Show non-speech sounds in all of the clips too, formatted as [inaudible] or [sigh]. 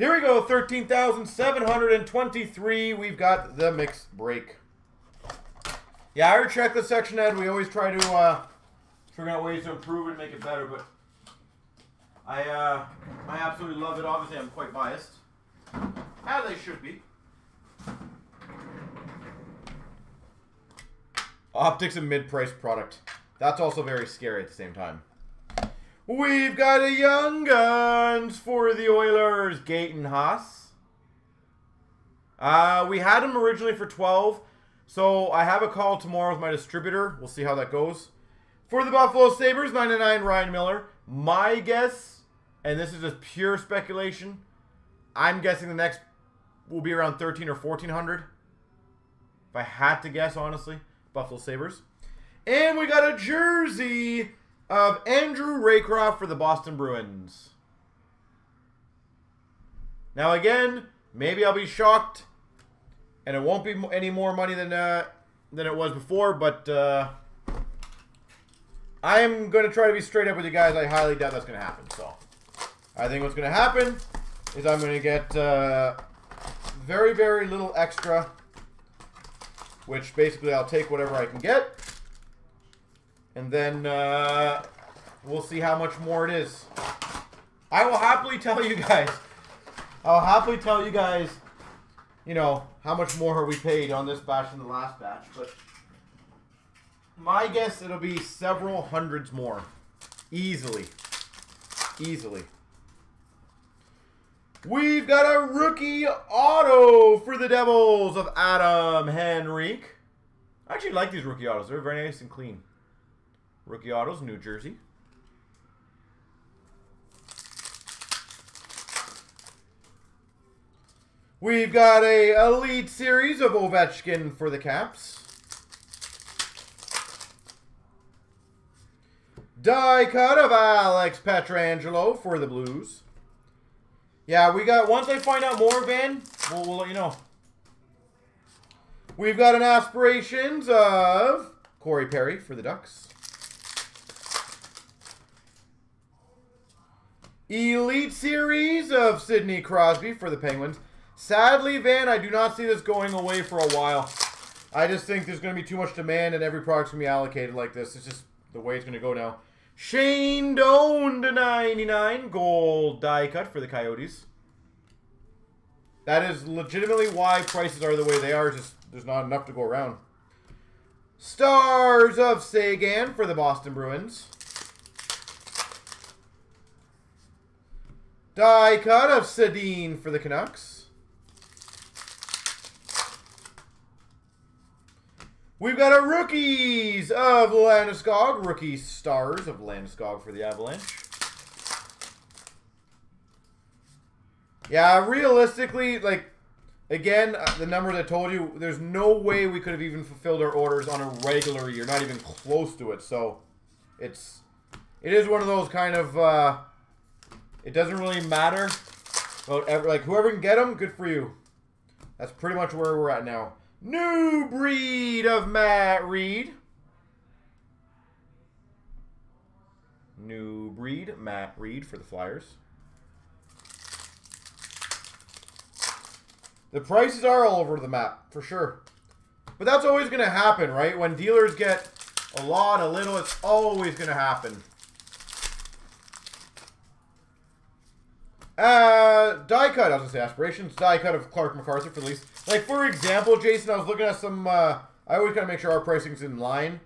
Here we go, 13,723. We've got the mixed break. Yeah, our the section, Ed, we always try to uh, figure out ways to improve it and make it better, but I uh, I absolutely love it. Obviously, I'm quite biased. As I should be. Optics a mid-priced product. That's also very scary at the same time. We've got a Young Guns for the Oilers, Gaetan Haas. Uh, we had him originally for 12, so I have a call tomorrow with my distributor. We'll see how that goes. For the Buffalo Sabres, 99 Ryan Miller. My guess, and this is just pure speculation, I'm guessing the next will be around 13 or 1400. If I had to guess, honestly, Buffalo Sabres. And we got a jersey of Andrew Raycroft for the Boston Bruins. Now again, maybe I'll be shocked, and it won't be any more money than uh, than it was before. But uh, I am going to try to be straight up with you guys. I highly doubt that's going to happen. So I think what's going to happen is I'm going to get uh, very very little extra, which basically I'll take whatever I can get. And then uh, we'll see how much more it is. I will happily tell you guys. I'll happily tell you guys, you know, how much more we paid on this batch than the last batch. But my guess, it'll be several hundreds more. Easily. Easily. We've got a rookie auto for the Devils of Adam Henrique. I actually like these rookie autos. They're very nice and clean. Rookie Autos, New Jersey. We've got a Elite Series of Ovechkin for the Caps. Die cut of Alex Pietrangelo for the Blues. Yeah, we got, once I find out more, Van, we'll, we'll let you know. We've got an Aspirations of Corey Perry for the Ducks. Elite Series of Sidney Crosby for the Penguins. Sadly, Van, I do not see this going away for a while. I just think there's going to be too much demand and every product's going to be allocated like this. It's just the way it's going to go now. Shane Doan to 99 gold die cut for the Coyotes. That is legitimately why prices are the way they are. Just there's not enough to go around. Stars of Seguin for the Boston Bruins. Die cut of Sedin for the Canucks. We've got a rookies of Landeskog. Rookie stars of Landeskog for the Avalanche. Yeah, realistically, like, again, uh, the numbers I told you, there's no way we could have even fulfilled our orders on a regular year. Not even close to it. So, it's, it is one of those kind of, uh, it doesn't really matter. Like, whoever can get them, good for you. That's pretty much where we're at now. New breed of Matt Read. New breed, Matt Read for the Flyers. The prices are all over the map, for sure. But that's always going to happen, right? When dealers get a lot, a little, it's always going to happen. Uh, die cut, I was gonna say aspirations. Die cut of Clarke MacArthur for the least. Like, for example, Jason, I was looking at some, uh, I always gotta make sure our pricing's in line.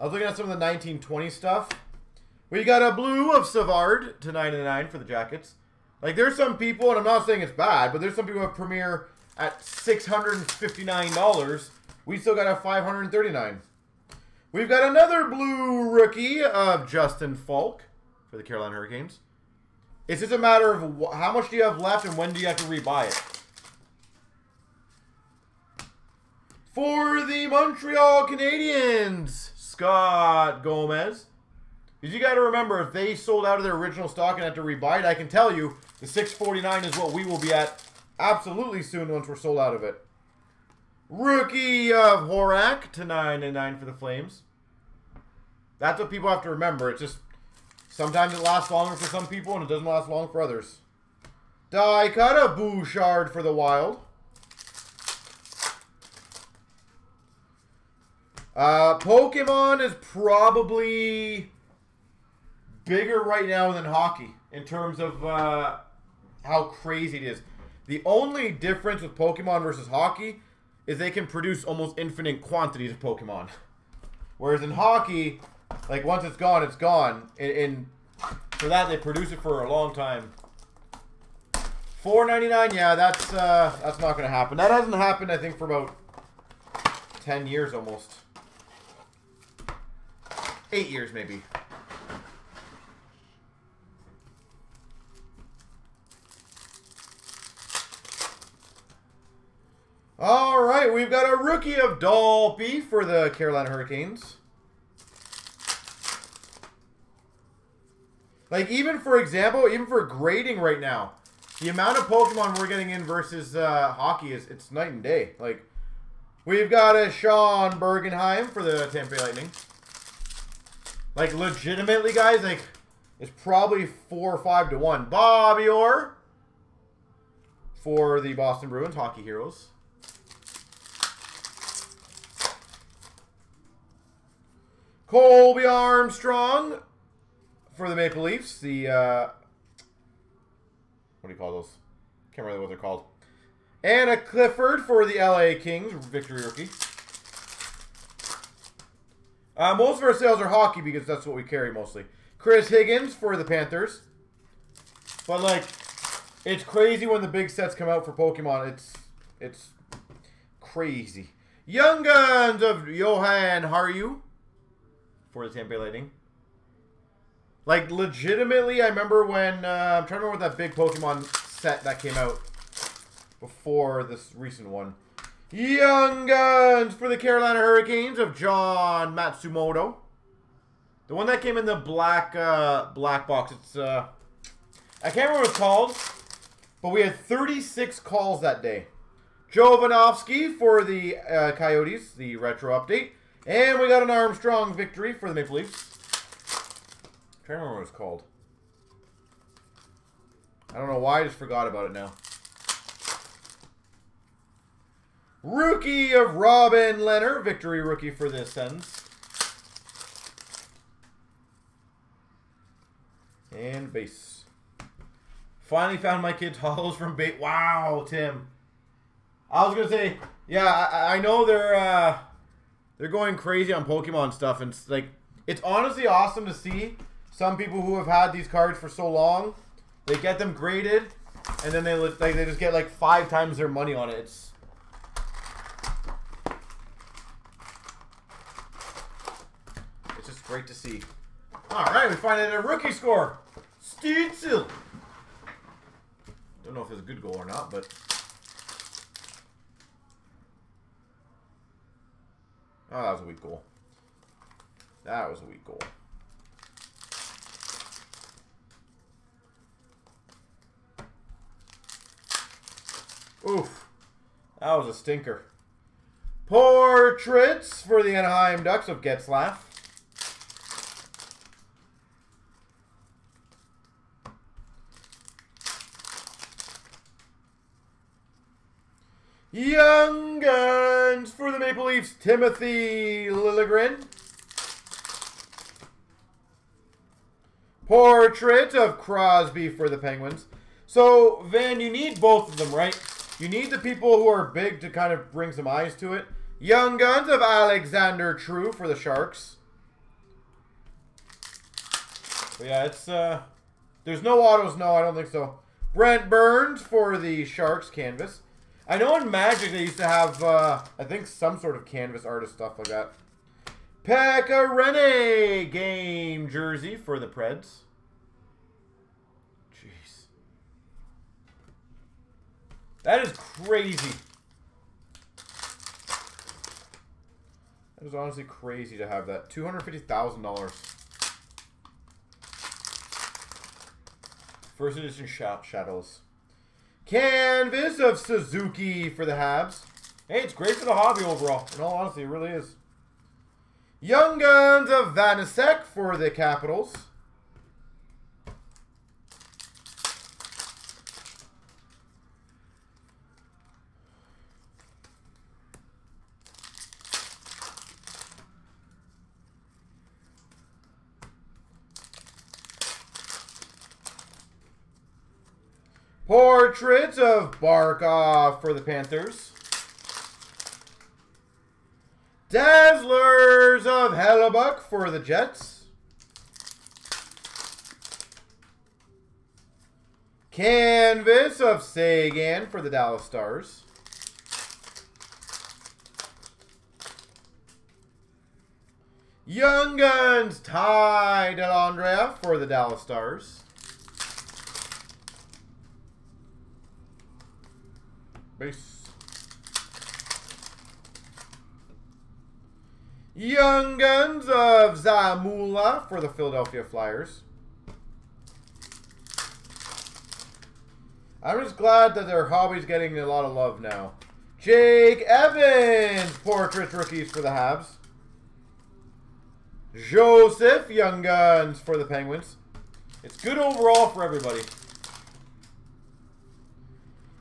I was looking at some of the 1920 stuff. We got a blue of Savard to 99 for the Jackets. Like, there's some people, and I'm not saying it's bad, but there's some people who have Premier at $659. We still got a 539 We've got another blue rookie of Justin Faulk for the Carolina Hurricanes. It's just a matter of how much do you have left and when do you have to rebuy it. For the Montreal Canadiens, Scott Gomez. Because you got to remember, if they sold out of their original stock and had to rebuy it, I can tell you the 649 is what we will be at absolutely soon once we're sold out of it. Rookie of Horak to 9 for the Flames. That's what people have to remember. It's just Sometimes it lasts longer for some people and it doesn't last long for others. Of Bouchard for the Wild. Uh, Pokemon is probably bigger right now than hockey in terms of uh, how crazy it is. The only difference with Pokemon versus hockey is they can produce almost infinite quantities of Pokemon. Whereas in hockey, like once it's gone, it's gone. And, for that, they produce it for a long time. Four ninety nine. Yeah, that's uh, that's not going to happen. That hasn't happened, I think, for about ten years almost. Eight years, maybe. All right, we've got a rookie of Dalpe for the Carolina Hurricanes. Like, even for example, even for grading right now, the amount of Pokemon we're getting in versus uh, hockey is it's night and day. Like, we've got a Sean Bergenheim for the Tampa Bay Lightning. Like, legitimately, guys, like, it's probably four or five to one. Bobby Orr for the Boston Bruins Hockey Heroes. Colby Armstrong for the Maple Leafs. The, uh, what do you call those? Can't remember what they're called. Anna Clifford for the LA Kings, victory rookie. Uh, most of our sales are hockey because that's what we carry mostly. Chris Higgins for the Panthers. But, like, it's crazy when the big sets come out for Pokemon. It's, it's crazy. Young Guns of Johan Harju for the Tampa Lightning. Like, legitimately, I remember when... Uh, I'm trying to remember what that big Pokemon set that came out before this recent one. Young Guns for the Carolina Hurricanes of Jon Matsumoto. The one that came in the black uh, black box. It's uh, I can't remember what it's called, but we had 36 calls that day. Jovanovski for the uh, Coyotes, the retro update. And we got an Armstrong victory for the Maple Leafs. To remember what it's called. I don't know why I just forgot about it now. Rookie of Robin Lehner. Victory rookie for this Sens. And base. Finally found my kids' [laughs] hollows from bait. Wow, Tim. I was gonna say, yeah, I, I know they're uh, they're going crazy on Pokemon stuff, and it's like it's honestly awesome to see some people who have had these cards for so long. They get them graded, and then they like they just get like five times their money on it. It's it's just great to see. All right, we find it a rookie score. Steedsel. Don't know if it's a good goal or not, but Oh, that was a weak goal. That was a weak goal. Oof. That was a stinker. Portraits for the Anaheim Ducks of Getzlaf. Young Guns for the Maple Leafs, Timothy Liljegren. Portrait of Crosby for the Penguins. So, Van, you need both of them, right? You need the people who are big to kind of bring some eyes to it. Young Guns of Alexander True for the Sharks. But yeah, it's, uh, there's no autos, no, I don't think so. Brent Burns for the Sharks canvas. I know in Magic they used to have, uh, I think, some sort of canvas artist stuff like that. Pekka Rinne game jersey for the Preds. Jeez. That is crazy. That is honestly crazy to have that. $250,000. First edition Shadows. Canvas of Suzuki for the Habs. Hey, it's great for the hobby overall. In all honesty, it really is. Young Guns of Vanecek for the Capitals. Portrait of Barkov for the Panthers. Dazzlers of Hellebuyck for the Jets. Canvas of Seguin for the Dallas Stars. Young Guns Ty Dellandrea for the Dallas Stars. Base. Young Guns of Zamula for the Philadelphia Flyers. I'm just glad that their hobby's getting a lot of love now. Jake Evans, portrait rookies for the Habs. Joseph, Young Guns for the Penguins. It's good overall for everybody.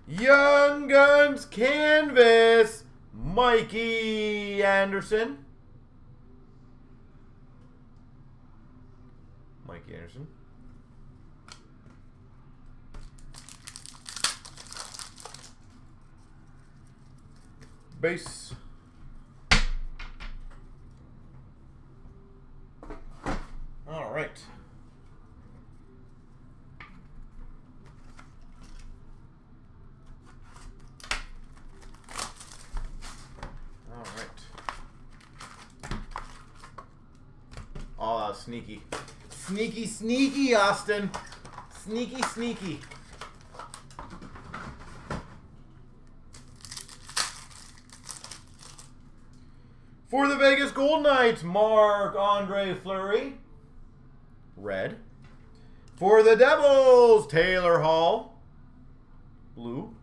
Young Guns Canvas, Mikey Anderson. Mikey Anderson. Base. All right. All right. Oh, that was sneaky. Sneaky, sneaky, Austin. Sneaky, sneaky. For the Vegas Gold Knights, Marc-Andre Fleury. Red. For the Devils, Taylor Hall. Blue.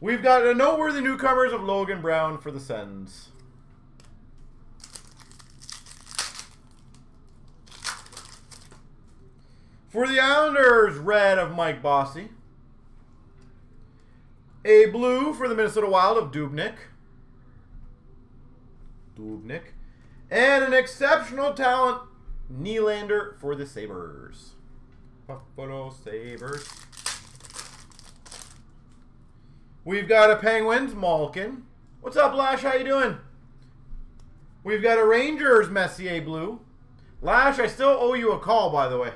We've got a noteworthy newcomers of Logan Brown for the Sens. For the Islanders, red of Mike Bossy. A blue for the Minnesota Wild of Dubnyk. Dubnyk. And an exceptional talent, Nylander for the Sabres. Buffalo Sabres. We've got a Penguins, Malkin. What's up, Lash? How you doing? We've got a Rangers, Messier Blue. Lash, I still owe you a call, by the way.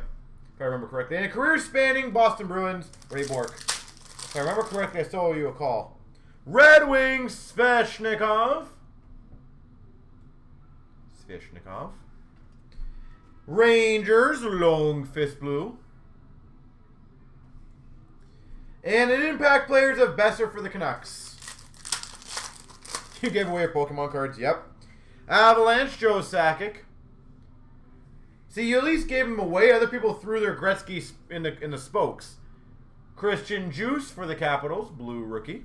If I remember correctly. And a career-spanning Boston Bruins, Ray Bourque. If I remember correctly, I still owe you a call. Red Wings, Svechnikov. Svechnikov. Rangers, Lundqvist Blue. And an impact players of Boeser for the Canucks. You gave away your Pokemon cards, yep. Avalanche, Joe Sakic. See, you at least gave them away. Other people threw their Gretzky in the in the spokes. Christian Djoos for the Capitals, blue rookie.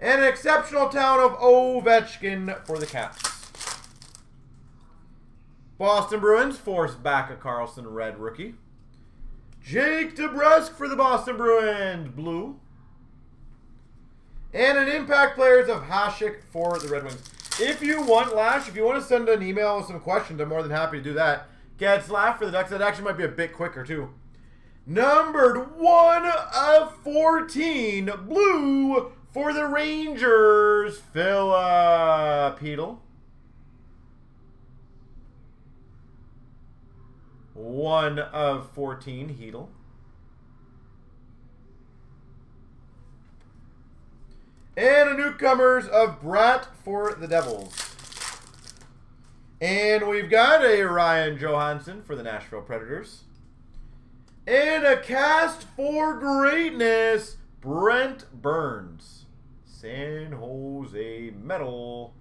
And an exceptional talent of Ovechkin for the Caps. Boston Bruins, Forsbacka Karlsson red rookie. Jake DeBrusk for the Boston Bruins, blue. And an impact players of Hasek for the Red Wings. If you want, Lash, if you want to send an email with some questions, I'm more than happy to do that. Getzlaf for the Ducks. That actually might be a bit quicker, too. Numbered 1 of 14, blue for the Rangers, Filip Chytil. 1 of 14, Chytil. And a newcomers of Bratt for the Devils. And we've got a Ryan Johansen for the Nashville Predators. And a cast for greatness, Brent Burns. San Jose Metal.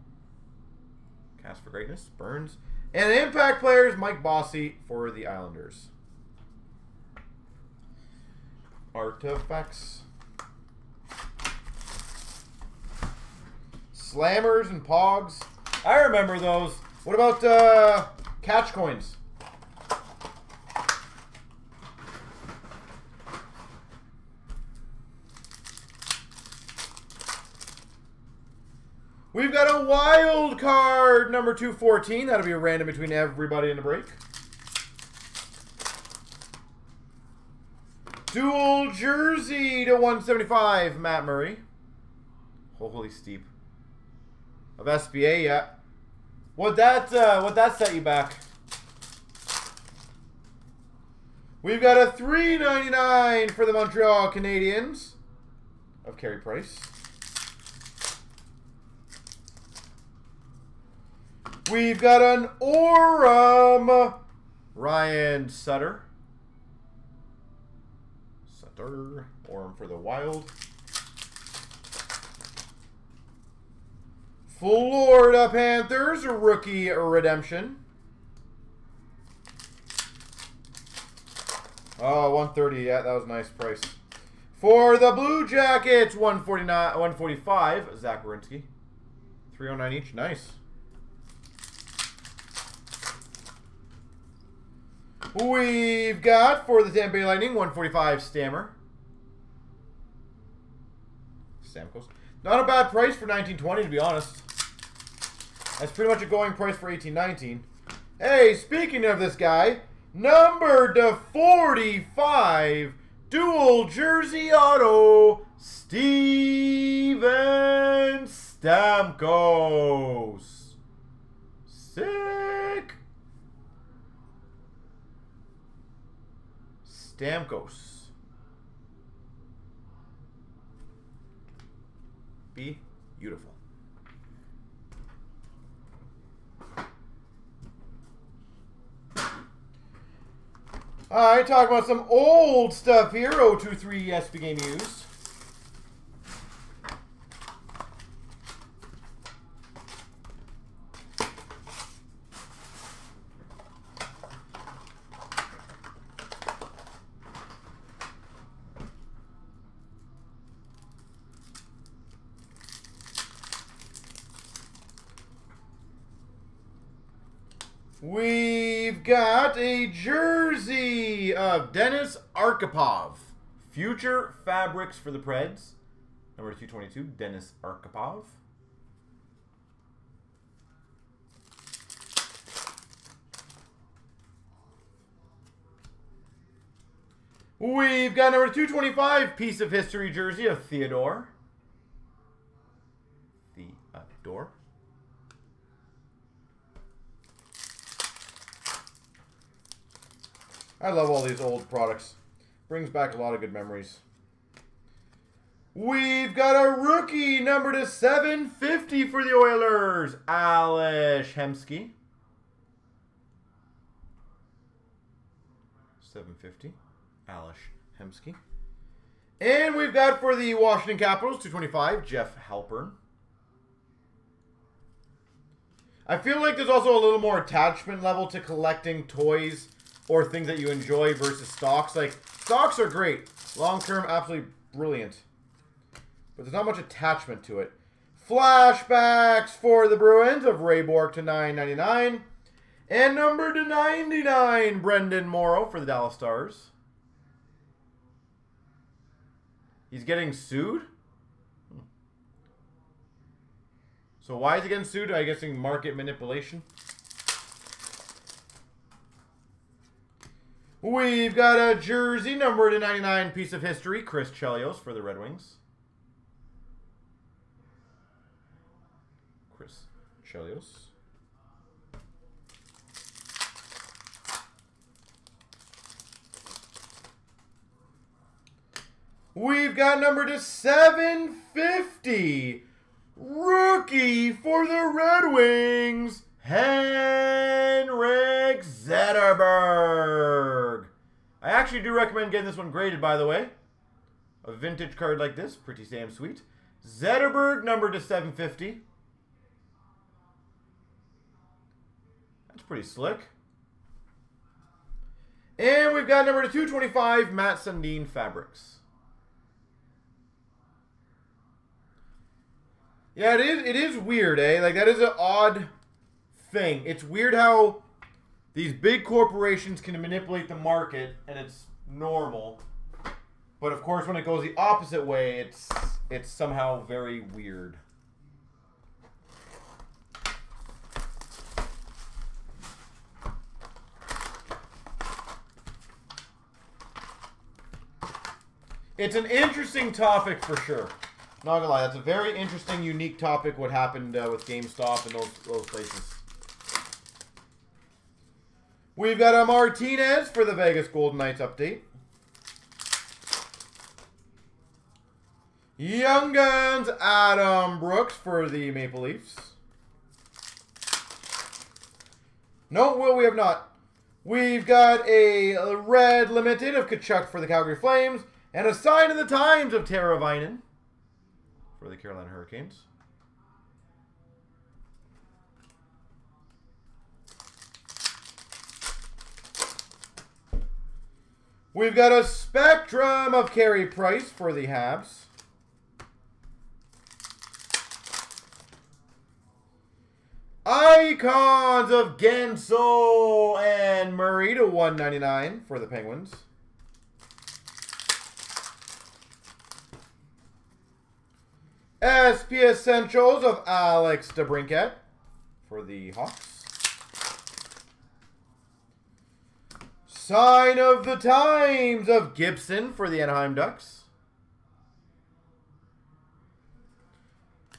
Cast for greatness, Burns. And impact players, Mike Bossy for the Islanders. Artifacts. Slammers and Pogs. I remember those. What about uh, catch coins? We've got a wild card, number 214. That'll be a random between everybody in the break. Dual jersey to 175, Matt Murray. Holy steep. Of SBA, yeah. What that uh, what that set you back? We've got a 3.99 for the Montreal Canadiens of Carey Price. We've got an Aurum Ryan Sutter. Sutter. Aurum for the Wild. Florida Panthers rookie redemption. Oh, 130. Yeah, that was nice price. For the Blue Jackets, 149, 145. Zach Werenski. 309 each. Nice. We've got for the Tampa Bay Lightning 145 Stammer. Stamkos. Not a bad price for 1920 to be honest. That's pretty much a going price for 1819. Hey, speaking of this guy, number to 45 dual jersey auto Steven Stamkos. Sick. Stamkos. Be beautiful. All right, talk about some old stuff here. 023 SB Game Used. We've got a jersey of Denis Arkhipov. Future Fabrics for the Preds. Number 222, Denis Arkhipov. We've got number 225, piece of history jersey of Theodore. Theodore. I love all these old products. Brings back a lot of good memories. We've got a rookie number to 750 for the Oilers, Ales Hemsky. 750, Ales Hemsky. And we've got for the Washington Capitals, 225, Jeff Halpern. I feel like there's also a little more attachment level to collecting toys or things that you enjoy versus stocks. Like, stocks are great. Long term, absolutely brilliant. But there's not much attachment to it. Flashbacks for the Bruins of Ray Bourque to 9.99. And number to 99, Brenden Morrow for the Dallas Stars. He's getting sued? Hmm. So why is he getting sued? I guessing market manipulation. We've got a jersey number to 99 piece of history, Chris Chelios for the Red Wings. Chris Chelios. We've got number to 750. Rookie for the Red Wings, Henrik Zetterberg. I actually do recommend getting this one graded, by the way. A vintage card like this, pretty damn sweet. Zetterberg, number to 750. That's pretty slick. And we've got number to 225, Mats Sundin Fabrics. Yeah, it is. It is weird, eh? Like that is an odd thing. It's weird how these big corporations can manipulate the market, and it's normal. But of course, when it goes the opposite way, it's it's somehow very weird. It's an interesting topic for sure. Not gonna lie, that's a very interesting, unique topic. What happened uh, with GameStop and those those places. We've got a Martinez for the Vegas Golden Knights update. Young Guns, Adam Brooks for the Maple Leafs. No, Will, we have not. We've got a red limited of Tkachuk for the Calgary Flames. And a sign of the times of Teravainen for the Carolina Hurricanes. We've got a spectrum of Carey Price for the Habs. Icons of Guentzel and Murray to 199 for the Penguins. SP Essentials of Alex DeBrincat for the Hawks. Sign of the Times of Gibson for the Anaheim Ducks.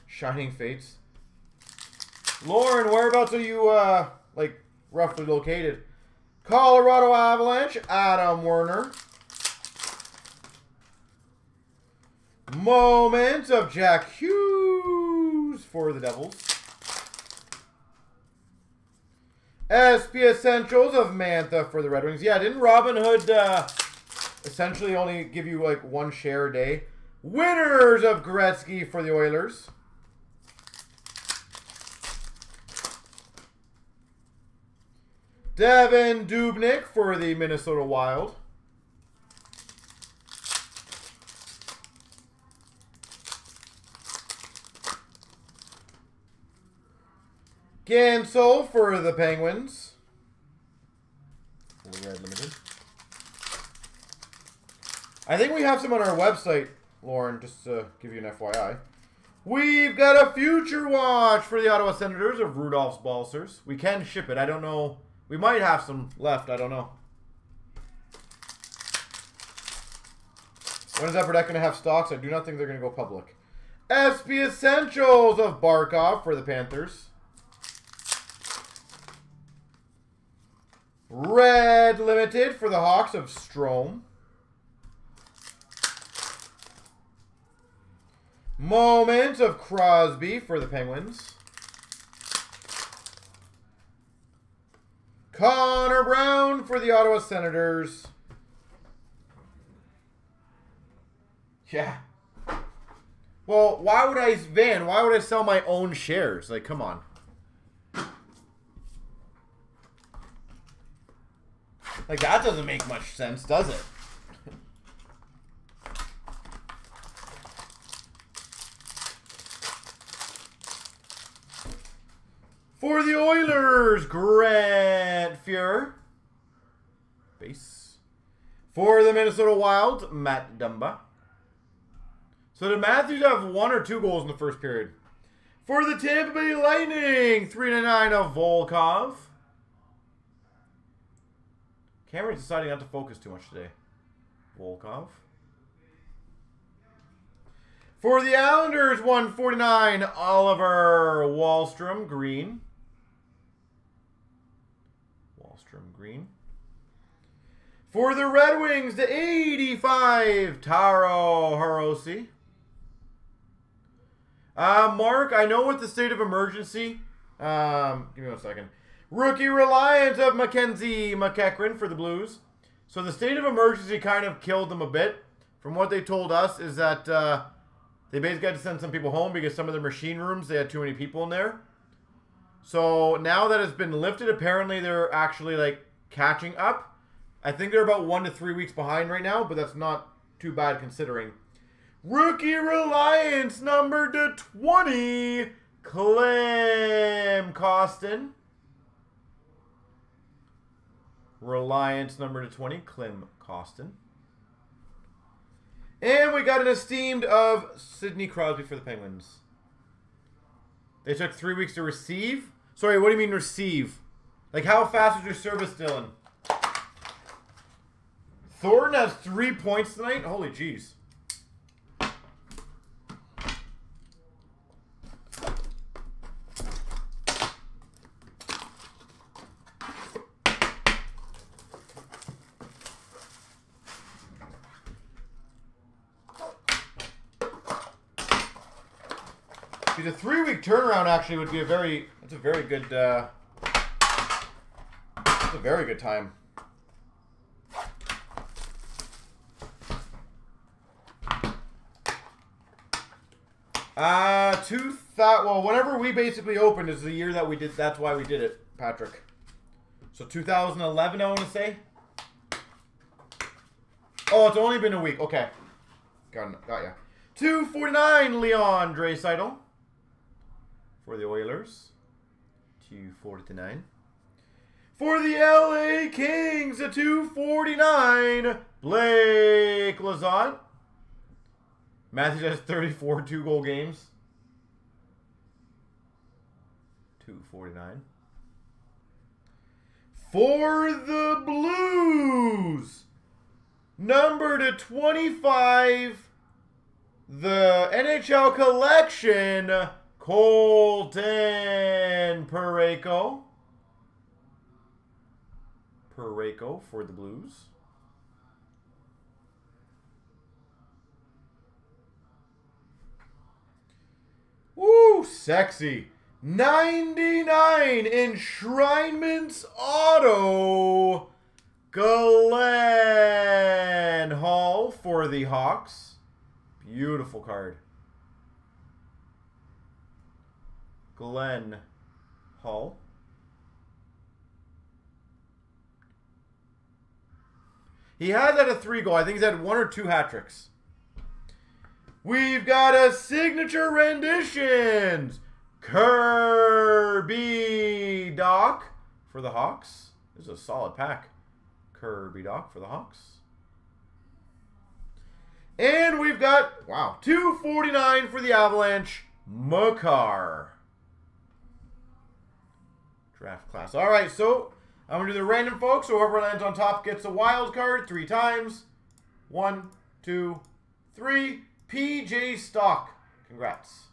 Shining Fates. Lauren, whereabouts are you, uh, like, roughly located? Colorado Avalanche, Adam Werner. Moment of Jack Hughes for the Devils. SP Essentials of Mantha for the Red Wings. Yeah, didn't Robinhood uh, essentially only give you like one share a day? Winners of Gretzky for the Oilers. Devan Dubnyk for the Minnesota Wild. Guentzel for the Penguins. Red limited. I think we have some on our website, Lauren, just to give you an FYI. We've got a future watch for the Ottawa Senators of Rudolfs Balcers. We can ship it. I don't know. We might have some left. I don't know. When is Deck going to have stocks? I do not think they're going to go public. SP Essentials of Barkov for the Panthers. Red Limited for the Hawks of Strome. Moment of Crosby for the Penguins. Connor Brown for the Ottawa Senators. Yeah. Well, why would I, Van, why would I sell my own shares? Like, come on. Like, that doesn't make much sense, does it? For the Oilers, Grant Fuhr. Base. For the Minnesota Wild, Matt Dumba. So did Matthews have one or two goals in the first period? For the Tampa Bay Lightning, 3 to 9 of Volkov. Cameron's deciding not to focus too much today. Volkov. For the Islanders, 149, Oliver Wahlstrom, green. Wahlstrom, green. For the Red Wings, the 85, Taro Hirose. Uh, Mark, I know with the state of emergency, um, give me one second. Rookie reliance of Mackenzie MacEachern for the Blues. So the state of emergency kind of killed them a bit. From what they told us is that uh, they basically had to send some people home because some of their machine rooms, they had too many people in there. So now that it's been lifted, apparently they're actually like catching up. I think they're about one to three weeks behind right now, but that's not too bad considering. Rookie Reliance number to 20, Klim Kostin. Reliance number to 20, Klim Kostin. And we got an esteemed of Sidney Crosby for the Penguins. They took three weeks to receive. Sorry, what do you mean receive? Like, how fast was your service, Dylan? Thornton has three points tonight? Holy jeez. Turnaround actually would be a very, that's a very good, uh, that's a very good time. Uh, two thou well, whenever we basically opened is the year that we did, that's why we did it, Patrick. So 2011, I want to say. Oh, it's only been a week. Okay. Got, got ya. 249, Leon Draisaitl for the Oilers. 249. For the LA Kings, a 249, Blake Lizotte. Matthews has 34 two-goal games. 249. For the Blues, number to 25, the NHL collection, Colton Parayko. Parayko for the Blues. Woo, sexy. 99 enshrinements auto. Glenn Hall for the Hawks. Beautiful card. Glenn Hall. He has had a three goal. I think he's had one or two hat tricks. We've got a signature renditions. Kirby Dach for the Hawks. This is a solid pack. Kirby Dach for the Hawks. And we've got, wow, 249 for the Avalanche. Makar. Draft class. All right, so I'm going to do the random, folks. Whoever lands on top gets a wild card three times. One, two, three. PJ Stock. Congrats.